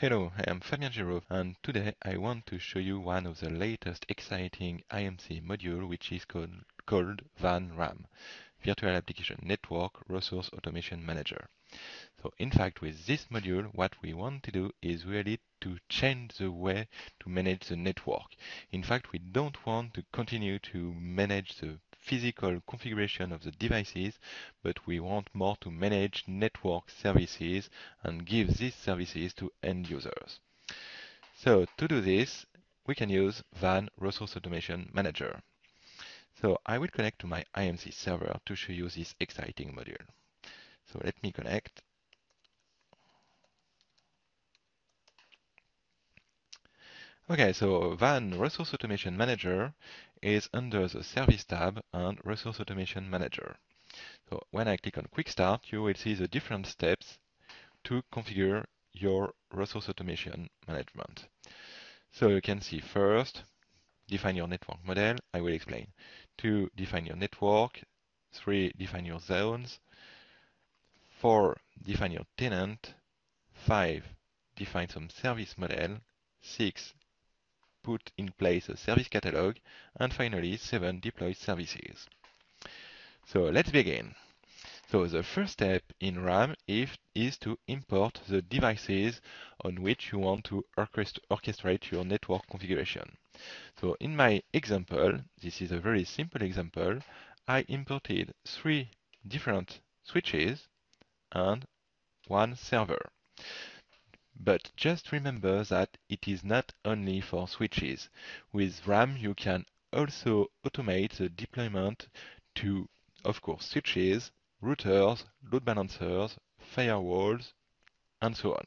Hello, I am Fabien Giraud and today I want to show you one of the latest exciting IMC module which is called, called VAN-RAM, Virtual Application Network Resource Automation Manager. So in fact with this module what we want to do is really to change the way to manage the network. In fact we don't want to continue to manage the physical configuration of the devices, but we want more to manage network services and give these services to end users. So to do this, we can use VAN Resource Automation Manager. So I will connect to my IMC server to show you this exciting module. So let me connect. Okay, so VAN Resource Automation Manager is under the Service tab and Resource Automation Manager. So when I click on Quick Start, you will see the different steps to configure your resource automation management. So you can see first, define your network model. I will explain. Two, define your network. Three, define your zones. Four, define your tenant. Five, define some service model. Six, put in place a service catalog, and finally, seven deploy services. So let's begin. So the first step in RAM if, is to import the devices on which you want to orchestrate your network configuration. So in my example, this is a very simple example, I imported three different switches and one server. But just remember that it is not only for switches. With RAM, you can also automate the deployment to, of course, switches, routers, load balancers, firewalls, and so on.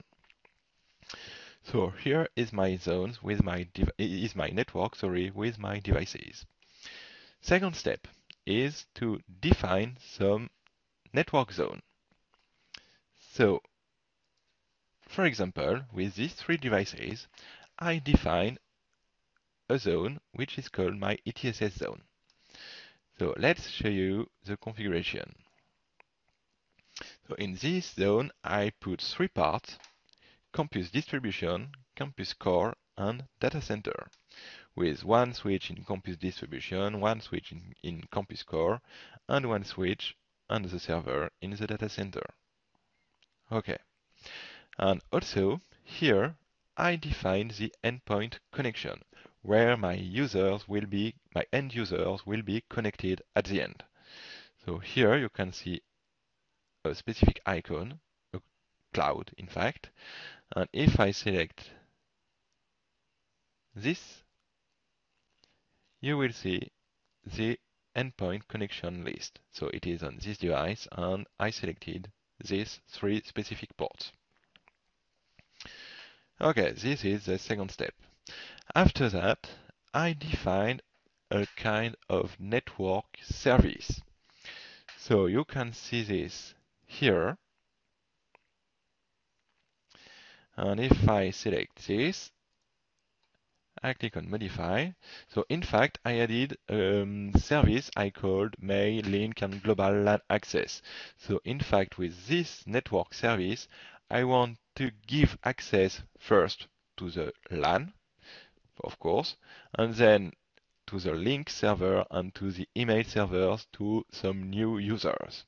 So here is my zones with my is my network, sorry, with my devices. Second step is to define some network zone. So for example, with these three devices, I define a zone which is called my ETSS zone. So let's show you the configuration. So in this zone, I put three parts, campus distribution, campus core, and data center, with one switch in campus distribution, one switch in, in campus core, and one switch on the server in the data center. Okay. And also here I define the endpoint connection where my users will be, my end users will be connected at the end. So here you can see a specific icon, a cloud in fact, and if I select this, you will see the endpoint connection list. So it is on this device and I selected these three specific ports. Okay, this is the second step. After that, I define a kind of network service. So you can see this here. And if I select this, I click on modify. So in fact, I added a um, service I called mail, Lync, and global LAN access. So in fact, with this network service, I want to give access first to the LAN, of course, and then to the Lync server and to the email servers to some new users.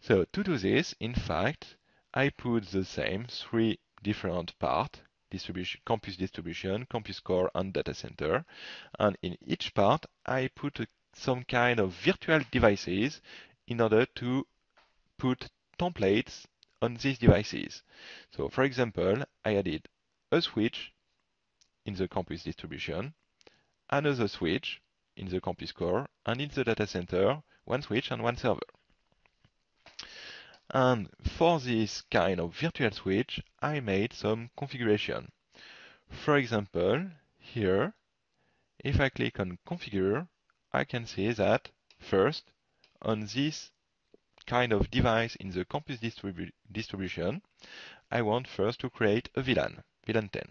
So to do this, in fact, I put the same three different parts, distribution, campus distribution, campus core, and data center. And in each part, I put some kind of virtual devices in order to put templates on these devices. So for example, I added a switch in the campus distribution, another switch in the campus core, and in the data center, one switch and one server. And for this kind of virtual switch, I made some configuration. For example, here, if I click on configure, I can see that first, on this kind of device in the campus distribu distribution, I want first to create a VLAN, VLAN 10.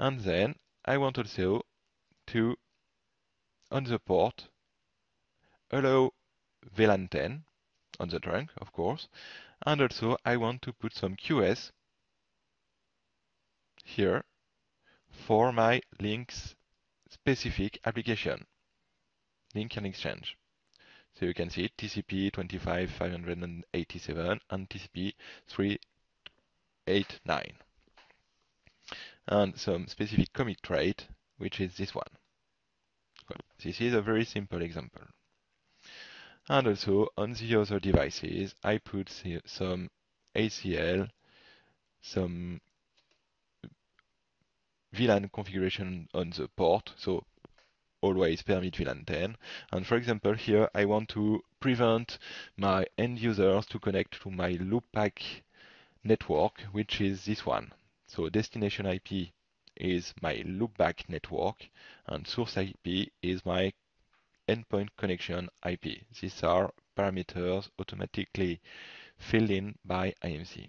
And then I want also to, on the port, allow VLAN 10 on the trunk, of course, and also I want to put some QS here for my links specific application, Lync and exchange. So you can see TCP 25587 and TCP 389. And some specific commit trait, which is this one. This is a very simple example. And also on the other devices, I put some ACL, some VLAN configuration on the port, so always permit VLAN 10. And for example, here I want to prevent my end users to connect to my loopback network, which is this one. So destination IP is my loopback network, and source IP is my endpoint connection IP. These are parameters automatically filled in by IMC.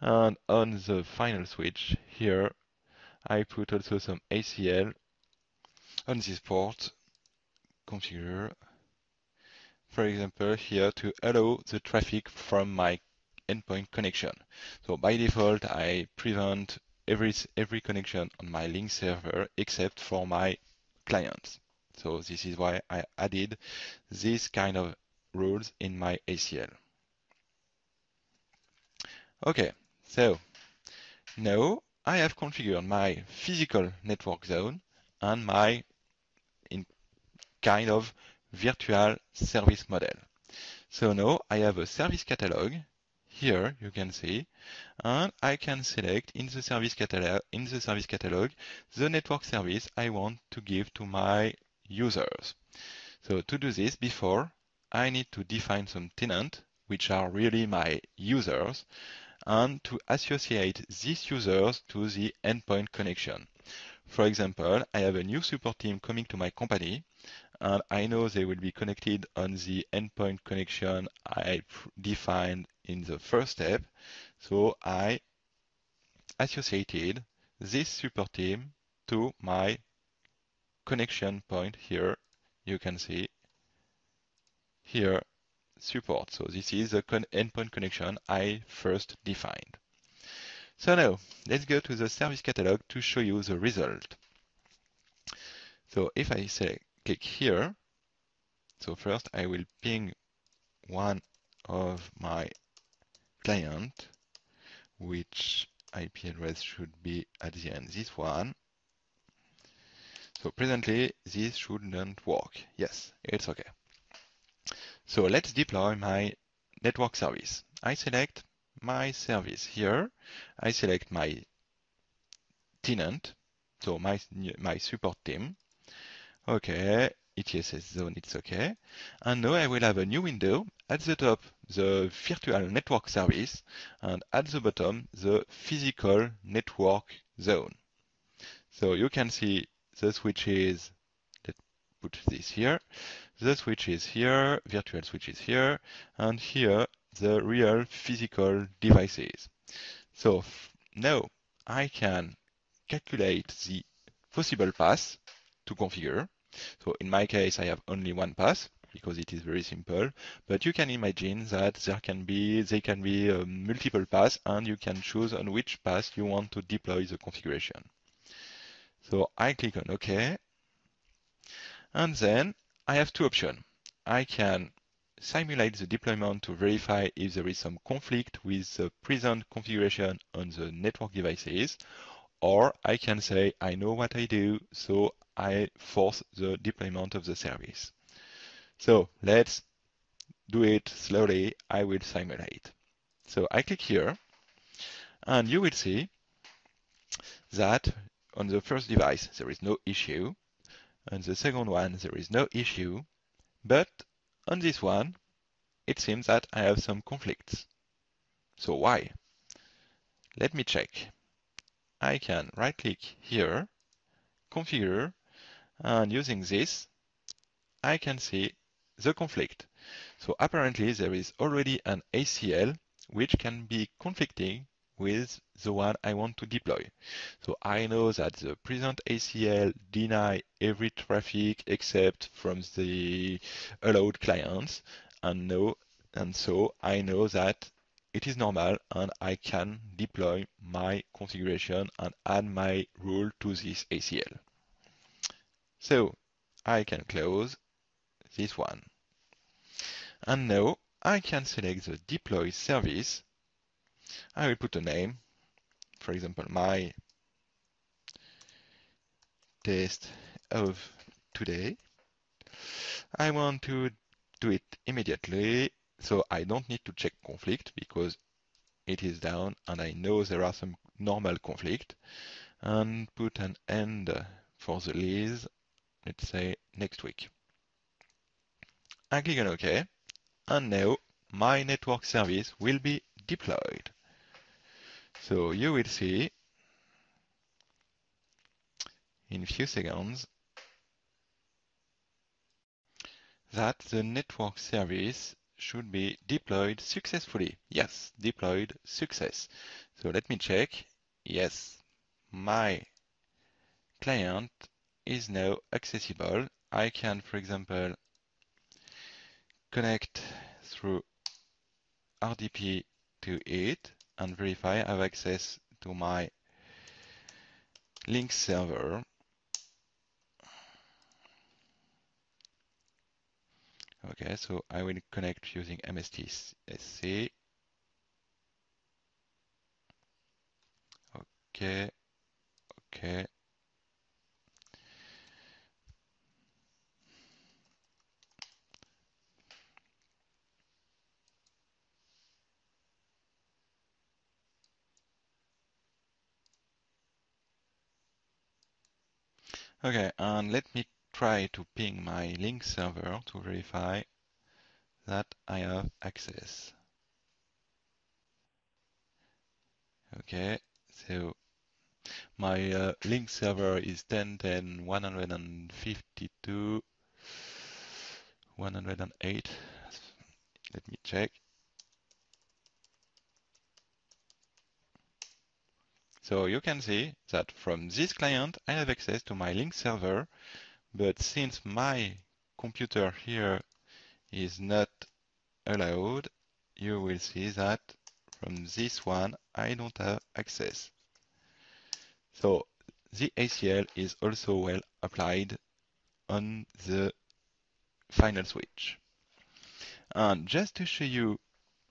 And on the final switch here, I put also some ACL on this port, configure, for example, here to allow the traffic from my endpoint connection. So by default, I prevent every, every connection on my Lync server except for my clients. So this is why I added this kind of rules in my ACL. Okay, so now I have configured my physical network zone and my kind of virtual service model. So now I have a service catalog here you can see and I can select in the service catalog in the service catalog the network service I want to give to my users. So to do this before I need to define some tenant which are really my users and to associate these users to the endpoint connection. For example, I have a new support team coming to my company and I know they will be connected on the endpoint connection I defined in the first step. So I associated this support team to my connection point here. You can see here support. So this is the con endpoint connection I first defined. So now let's go to the service catalog to show you the result. So if I select click here, so first I will ping one of my client, which IP address should be at the end this one. So presently this shouldn't work. Yes, it's okay. So let's deploy my network service. I select my service here. I select my tenant, so my, my support team. Okay, ETSS zone, it's okay. And now I will have a new window. At the top, the virtual network service, and at the bottom, the physical network zone. So you can see the switches, let's put this here, the switch is here, virtual switch is here, and here the real physical devices. So now I can calculate the possible path to configure. So in my case, I have only one path because it is very simple, but you can imagine that there can be, they can be uh, multiple paths and you can choose on which path you want to deploy the configuration. So I click on OK, and then I have two options. I can simulate the deployment to verify if there is some conflict with the present configuration on the network devices, or I can say, I know what I do, so I force the deployment of the service. So let's do it slowly. I will simulate. So I click here, and you will see that on the first device, there is no issue. On the second one, there is no issue. But on this one, it seems that I have some conflicts. So why? Let me check. I can right click here, configure, and using this, I can see the conflict. So apparently there is already an ACL which can be conflicting with the one I want to deploy. So I know that the present ACL deny every traffic except from the allowed clients and no and so I know that it is normal and I can deploy my configuration and add my rule to this ACL. So I can close this one. And now I can select the deploy service. I will put a name, for example, my test of today. I want to do it immediately, so I don't need to check conflict because it is down and I know there are some normal conflict and put an end for the lease, let's say next week. I click on OK and now my network service will be deployed. So you will see in a few seconds that the network service should be deployed successfully. Yes, deployed success. So let me check. Yes, my client is now accessible. I can, for example, connect through RDP to it and verify I have access to my Lync server Okay, so I will connect using MSTSC. Okay. Okay, and let me try to ping my Lync server to verify that I have access. Okay, so my uh, Lync server is 10.10 152 108. Let me check. So you can see that from this client, I have access to my Lync server, but since my computer here is not allowed, you will see that from this one, I don't have access. So the ACL is also well applied on the final switch. And just to show you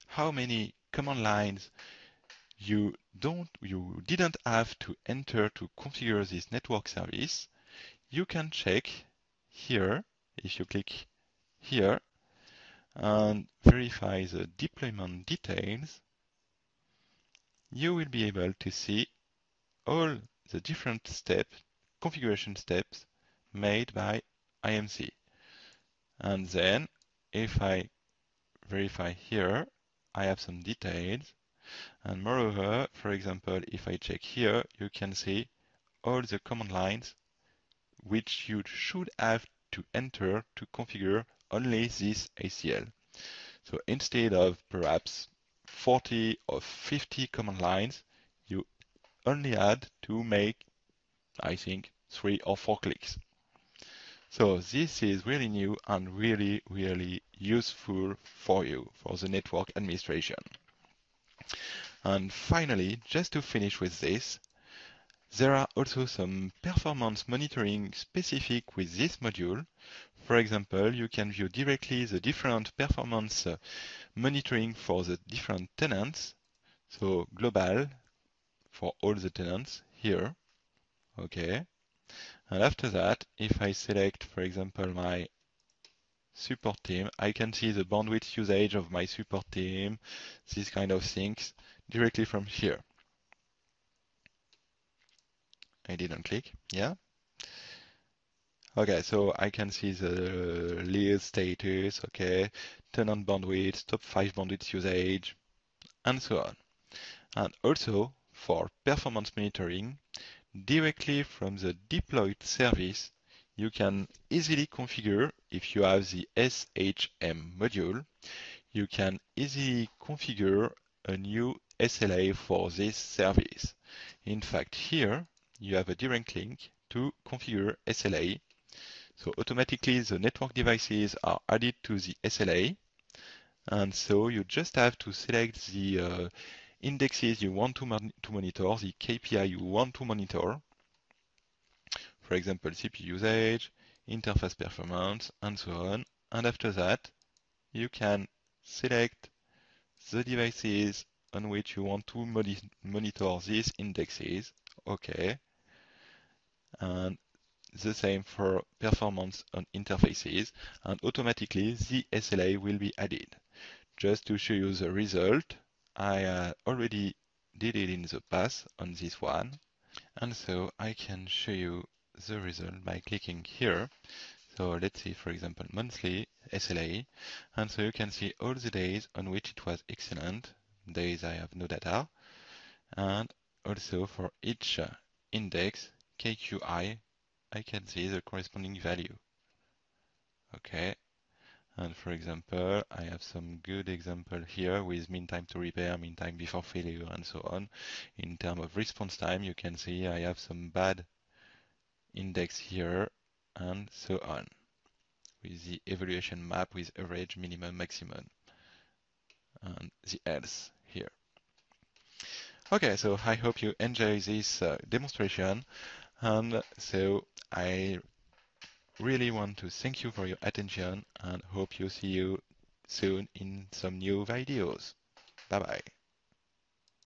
how many command lines you don't you didn't have to enter to configure this network service, you can check here if you click here and verify the deployment details, you will be able to see all the different steps, configuration steps made by IMC. And then if I verify here, I have some details. And moreover, for example, if I check here, you can see all the command lines which you should have to enter to configure only this ACL. So instead of perhaps 40 or 50 command lines, you only had to make, I think, three or four clicks. So this is really new and really, really useful for you, for the network administration. And finally, just to finish with this, there are also some performance monitoring specific with this module. For example, you can view directly the different performance uh, monitoring for the different tenants. So global for all the tenants here. Okay. And after that, if I select, for example, my support team, I can see the bandwidth usage of my support team, these kind of things directly from here. I didn't click. Yeah. Okay, so I can see the lead status, okay, tenant bandwidth, top 5 bandwidth usage, and so on. And also for performance monitoring, directly from the deployed service, you can easily configure, if you have the SHM module, you can easily configure a new SLA for this service. In fact, here you have a direct link to configure SLA. So automatically the network devices are added to the SLA. And so you just have to select the uh, indexes you want to, mon to monitor, the KPI you want to monitor. For example, CPU usage, interface performance, and so on. And after that, you can select the devices on which you want to monitor these indexes. OK. And the same for performance on interfaces. And automatically, the SLA will be added. Just to show you the result, I uh, already did it in the past on this one. And so I can show you the result by clicking here. So let's see, for example, monthly SLA. And so you can see all the days on which it was excellent, days I have no data. And also for each uh, index, KQI, I can see the corresponding value. Okay. And for example, I have some good example here with mean time to repair, mean time before failure, and so on. In terms of response time, you can see I have some bad index here and so on with the evaluation map with average, minimum, maximum and the else here. Okay, so I hope you enjoy this uh, demonstration and so I really want to thank you for your attention and hope you see you soon in some new videos. Bye bye.